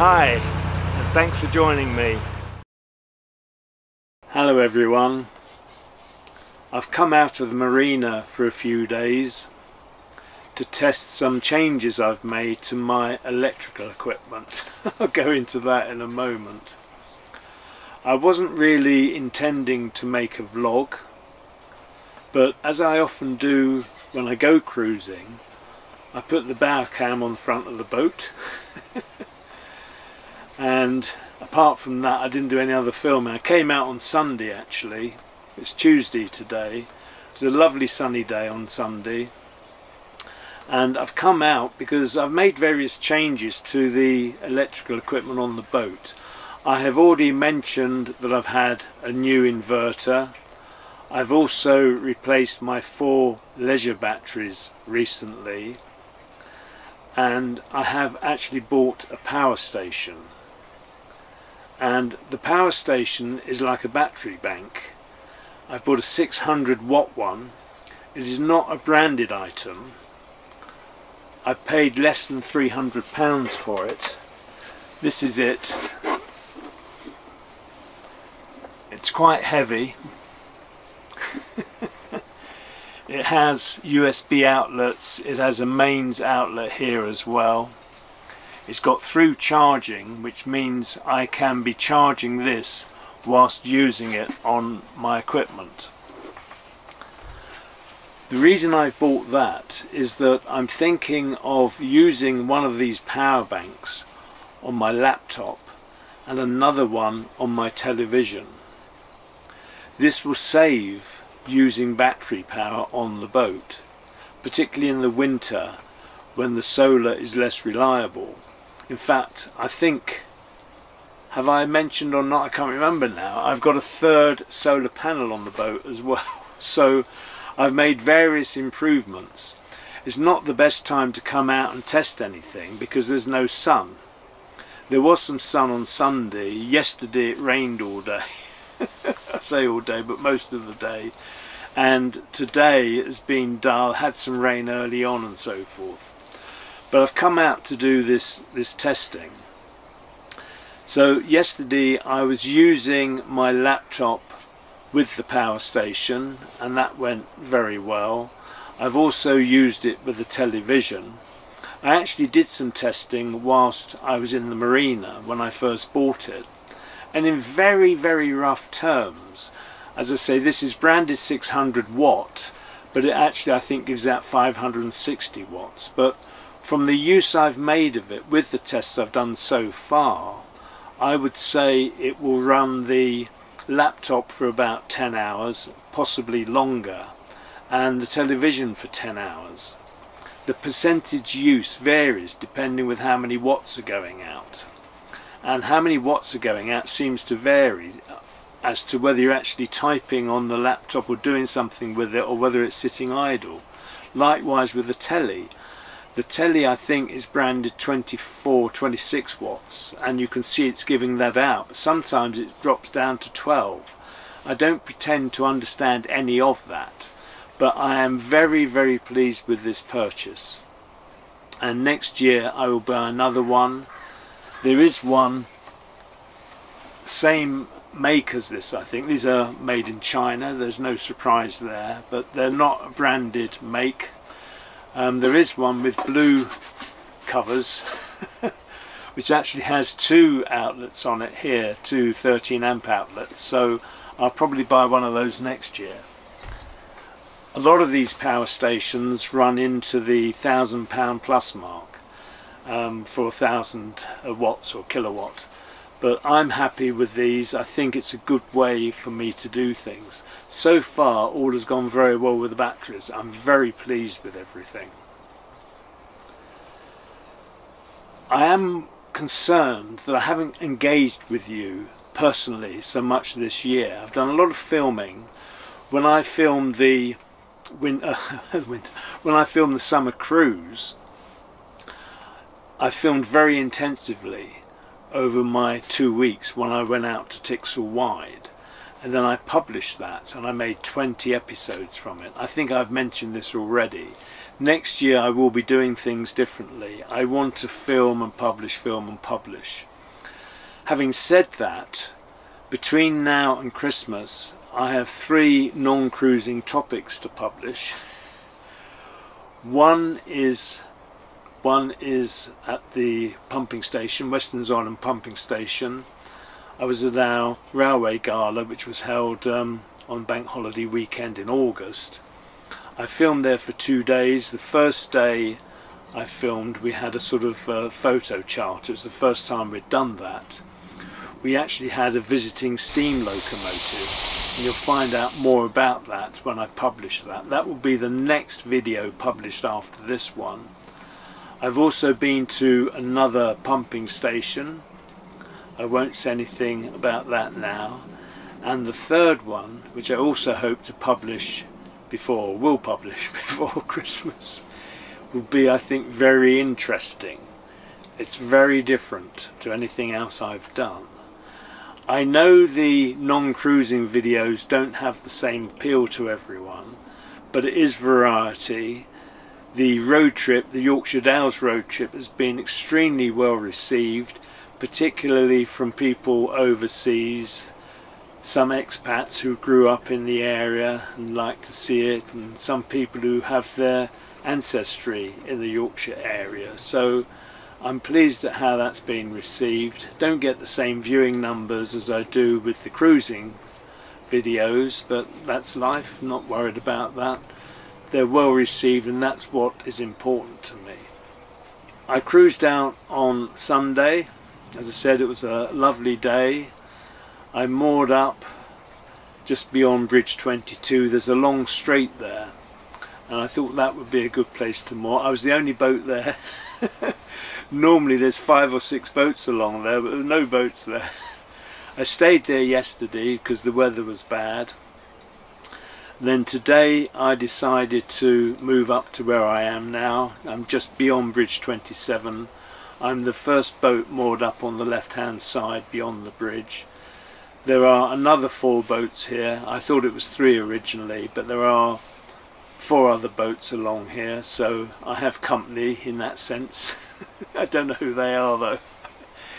Hi, and thanks for joining me. Hello everyone. I've come out of the marina for a few days to test some changes I've made to my electrical equipment. I'll go into that in a moment. I wasn't really intending to make a vlog, but as I often do when I go cruising, I put the bow cam on the front of the boat and apart from that I didn't do any other filming. I came out on Sunday actually, it's Tuesday today, it was a lovely sunny day on Sunday and I've come out because I've made various changes to the electrical equipment on the boat. I have already mentioned that I've had a new inverter. I've also replaced my four leisure batteries recently and I have actually bought a power station and the power station is like a battery bank. I've bought a 600 watt one. It is not a branded item. I paid less than 300 pounds for it. This is it. It's quite heavy. It has USB outlets. It has a mains outlet here as well it's got through charging which means I can be charging this whilst using it on my equipment. The reason I've bought that is that I'm thinking of using one of these power banks on my laptop and another one on my television. This will save using battery power on the boat, particularly in the winter when the solar is less reliable in fact, I think, have I mentioned or not, I can't remember now, I've got a third solar panel on the boat as well. So I've made various improvements. It's not the best time to come out and test anything because there's no sun. There was some sun on Sunday. Yesterday it rained all day. I say all day, but most of the day. And today it's been dull, had some rain early on and so forth but I've come out to do this this testing. So yesterday I was using my laptop with the power station and that went very well. I've also used it with the television. I actually did some testing whilst I was in the marina when I first bought it. And in very very rough terms as I say this is branded 600 watt but it actually I think gives out 560 watts. But from the use I've made of it with the tests I've done so far, I would say it will run the laptop for about 10 hours, possibly longer, and the television for 10 hours. The percentage use varies depending with how many watts are going out. And how many watts are going out seems to vary as to whether you're actually typing on the laptop or doing something with it or whether it's sitting idle. Likewise with the telly, the telly I think is branded 24, 26 watts and you can see it's giving that out. Sometimes it drops down to 12. I don't pretend to understand any of that but I am very very pleased with this purchase and next year I will buy another one. There is one same make as this I think. These are made in China, there's no surprise there but they're not a branded make um, there is one with blue covers which actually has two outlets on it here, two 13 amp outlets so I'll probably buy one of those next year. A lot of these power stations run into the thousand pound plus mark um, for a thousand watts or kilowatt but I'm happy with these. I think it's a good way for me to do things. So far all has gone very well with the batteries. I'm very pleased with everything. I am concerned that I haven't engaged with you personally so much this year. I've done a lot of filming. When I filmed the when, uh, when I filmed the summer cruise, I filmed very intensively over my two weeks when I went out to Tixall Wide and then I published that and I made 20 episodes from it. I think I've mentioned this already. Next year I will be doing things differently. I want to film and publish, film and publish. Having said that, between now and Christmas I have three non-cruising topics to publish. One is one is at the pumping station, Westonzoyland pumping station. I was at our railway gala which was held um, on bank holiday weekend in August. I filmed there for two days. The first day I filmed we had a sort of uh, photo chart. It was the first time we'd done that. We actually had a visiting steam locomotive and you'll find out more about that when I publish that. That will be the next video published after this one. I've also been to another pumping station. I won't say anything about that now. And the third one, which I also hope to publish before, will publish before Christmas, will be, I think, very interesting. It's very different to anything else I've done. I know the non-cruising videos don't have the same appeal to everyone, but it is variety the road trip, the Yorkshire Dales road trip, has been extremely well received, particularly from people overseas, some expats who grew up in the area and like to see it, and some people who have their ancestry in the Yorkshire area. So I'm pleased at how that's been received. Don't get the same viewing numbers as I do with the cruising videos, but that's life, not worried about that they're well received and that's what is important to me. I cruised out on Sunday. As I said, it was a lovely day. I moored up just beyond Bridge 22. There's a long straight there and I thought that would be a good place to moor. I was the only boat there. Normally there's five or six boats along there, but there were no boats there. I stayed there yesterday because the weather was bad then today I decided to move up to where I am now. I'm just beyond Bridge 27. I'm the first boat moored up on the left hand side beyond the bridge. There are another four boats here. I thought it was three originally but there are four other boats along here so I have company in that sense. I don't know who they are though.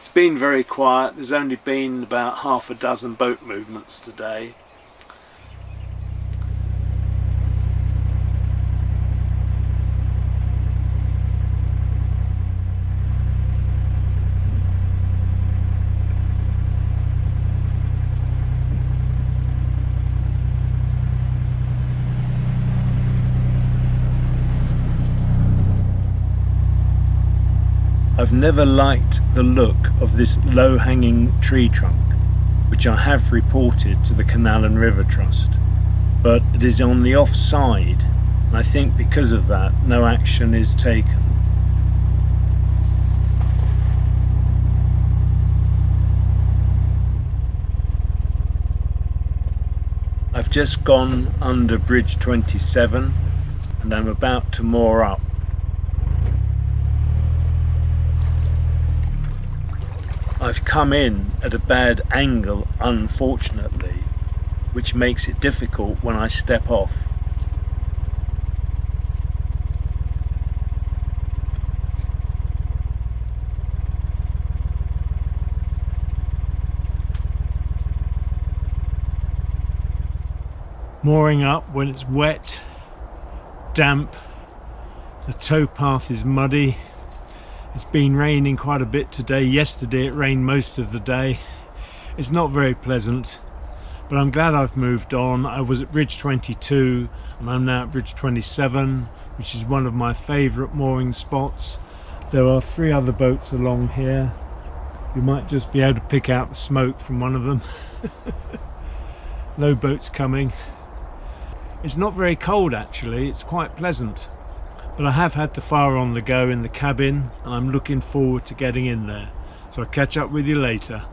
It's been very quiet. There's only been about half a dozen boat movements today. I've never liked the look of this low-hanging tree trunk, which I have reported to the Canal and River Trust, but it is on the off side, and I think because of that no action is taken. I've just gone under Bridge 27 and I'm about to moor up I've come in at a bad angle unfortunately which makes it difficult when I step off. Mooring up when it's wet, damp, the towpath is muddy it's been raining quite a bit today. Yesterday it rained most of the day. It's not very pleasant, but I'm glad I've moved on. I was at Bridge 22 and I'm now at Bridge 27, which is one of my favourite mooring spots. There are three other boats along here. You might just be able to pick out the smoke from one of them. no boats coming. It's not very cold actually, it's quite pleasant. But I have had the fire on the go in the cabin and I'm looking forward to getting in there. So I'll catch up with you later.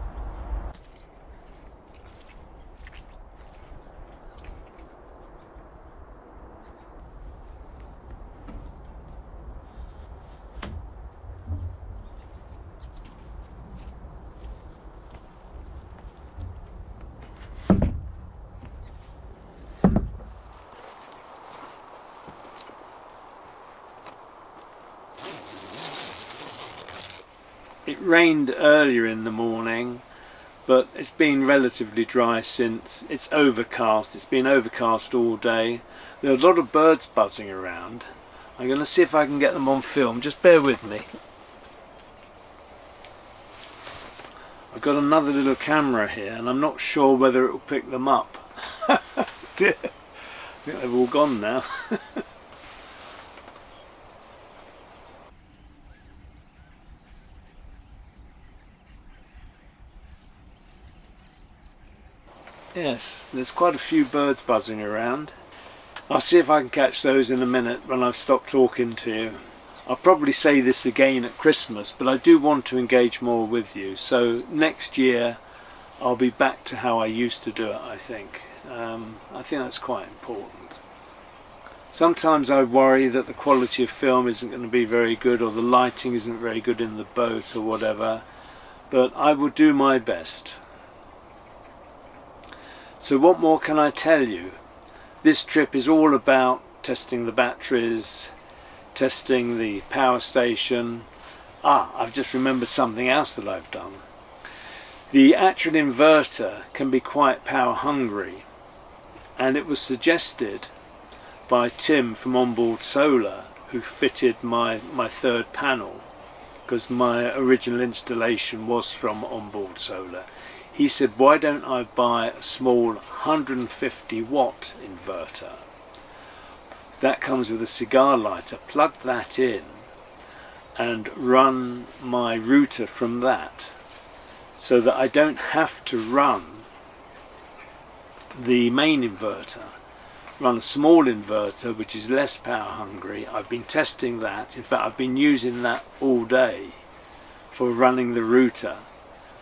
It rained earlier in the morning but it's been relatively dry since. It's overcast, it's been overcast all day. There are a lot of birds buzzing around. I'm going to see if I can get them on film, just bear with me. I've got another little camera here and I'm not sure whether it will pick them up. I think they've all gone now. Yes, there's quite a few birds buzzing around. I'll see if I can catch those in a minute when I've stopped talking to you. I'll probably say this again at Christmas, but I do want to engage more with you. So next year I'll be back to how I used to do it, I think. Um, I think that's quite important. Sometimes I worry that the quality of film isn't going to be very good or the lighting isn't very good in the boat or whatever, but I will do my best. So what more can I tell you? This trip is all about testing the batteries, testing the power station. Ah, I've just remembered something else that I've done. The actual inverter can be quite power hungry and it was suggested by Tim from Onboard Solar who fitted my, my third panel because my original installation was from Onboard Solar he said why don't I buy a small 150 watt inverter? That comes with a cigar lighter. Plug that in and run my router from that so that I don't have to run the main inverter. Run a small inverter which is less power hungry. I've been testing that. In fact I've been using that all day for running the router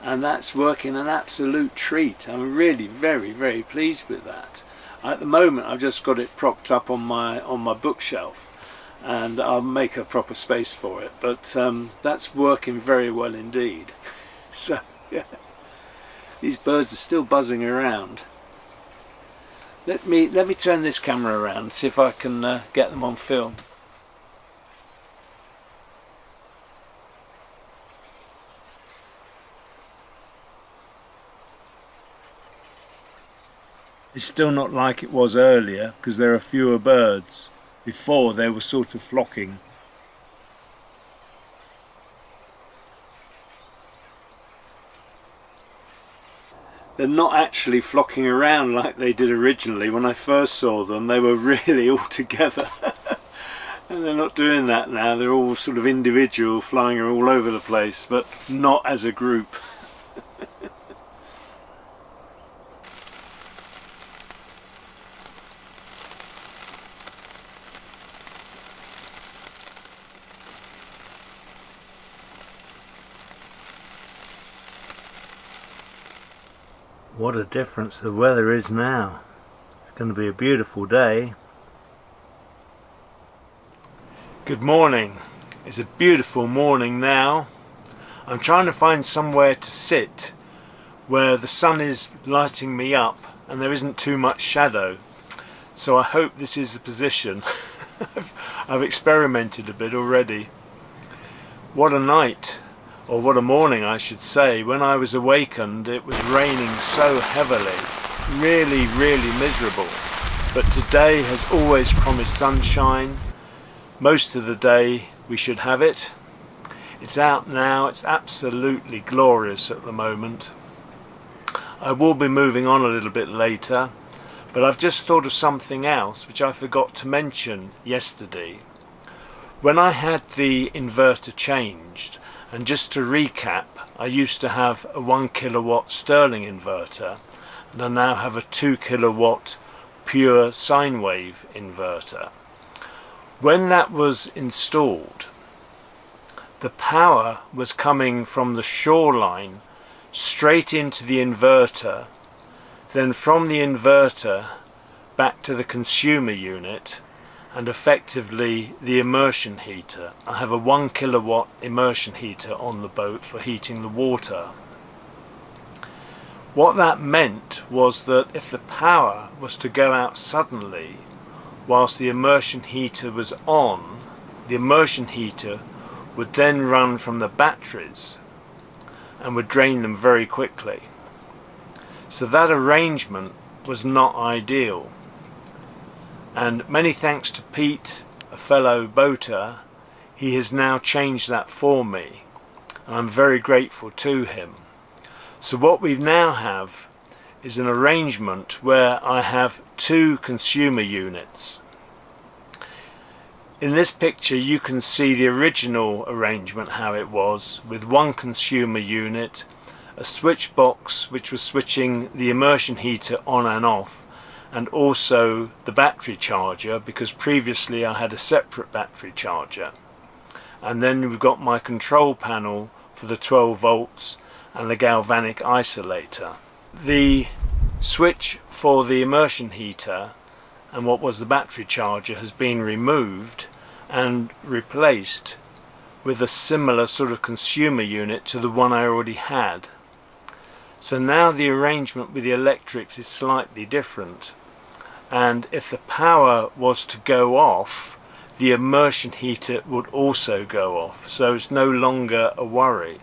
and that's working an absolute treat. I'm really very very pleased with that. At the moment I've just got it propped up on my on my bookshelf and I'll make a proper space for it but um, that's working very well indeed. so yeah, these birds are still buzzing around. Let me let me turn this camera around see if I can uh, get them on film. It's still not like it was earlier because there are fewer birds. Before they were sort of flocking. They're not actually flocking around like they did originally. When I first saw them they were really all together. and they're not doing that now. They're all sort of individual, flying all over the place, but not as a group. What a difference the weather is now. It's going to be a beautiful day. Good morning. It's a beautiful morning now. I'm trying to find somewhere to sit where the sun is lighting me up and there isn't too much shadow. So I hope this is the position. I've experimented a bit already. What a night or what a morning I should say, when I was awakened it was raining so heavily, really, really miserable. But today has always promised sunshine. Most of the day we should have it. It's out now, it's absolutely glorious at the moment. I will be moving on a little bit later, but I've just thought of something else which I forgot to mention yesterday. When I had the inverter changed, and just to recap I used to have a 1 kilowatt Sterling inverter and I now have a 2 kilowatt pure sine wave inverter. When that was installed the power was coming from the shoreline straight into the inverter then from the inverter back to the consumer unit and effectively the immersion heater. I have a one kilowatt immersion heater on the boat for heating the water. What that meant was that if the power was to go out suddenly whilst the immersion heater was on, the immersion heater would then run from the batteries and would drain them very quickly. So that arrangement was not ideal and many thanks to Pete, a fellow boater, he has now changed that for me. And I'm very grateful to him. So what we now have is an arrangement where I have two consumer units. In this picture you can see the original arrangement how it was with one consumer unit, a switch box which was switching the immersion heater on and off and also the battery charger because previously I had a separate battery charger and then we've got my control panel for the 12 volts and the galvanic isolator. The switch for the immersion heater and what was the battery charger has been removed and replaced with a similar sort of consumer unit to the one I already had. So now the arrangement with the electrics is slightly different. And if the power was to go off the immersion heater would also go off. So it's no longer a worry.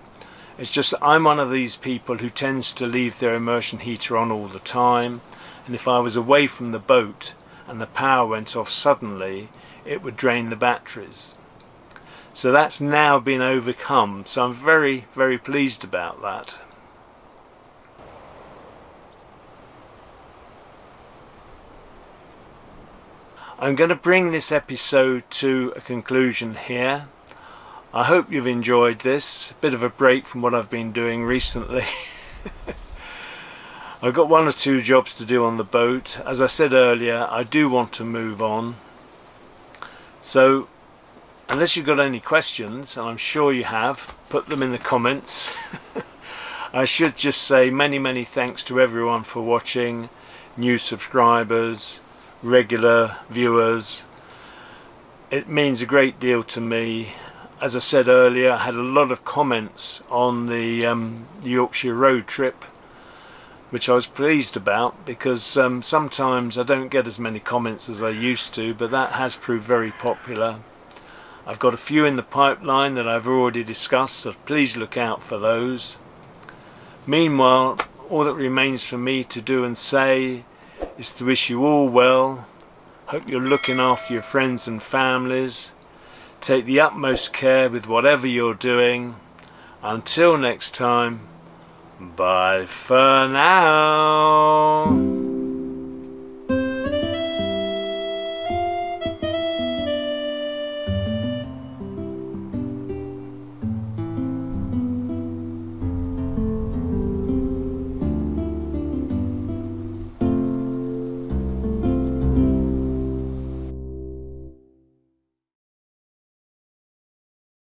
It's just that I'm one of these people who tends to leave their immersion heater on all the time. And if I was away from the boat and the power went off suddenly it would drain the batteries. So that's now been overcome. So I'm very very pleased about that I'm going to bring this episode to a conclusion here. I hope you've enjoyed this. A bit of a break from what I've been doing recently. I've got one or two jobs to do on the boat. As I said earlier, I do want to move on. So, unless you've got any questions, and I'm sure you have, put them in the comments. I should just say many, many thanks to everyone for watching, new subscribers, regular viewers. It means a great deal to me. As I said earlier, I had a lot of comments on the um, Yorkshire road trip which I was pleased about because um, sometimes I don't get as many comments as I used to but that has proved very popular. I've got a few in the pipeline that I've already discussed so please look out for those. Meanwhile all that remains for me to do and say is to wish you all well. Hope you're looking after your friends and families. Take the utmost care with whatever you're doing. Until next time, bye for now.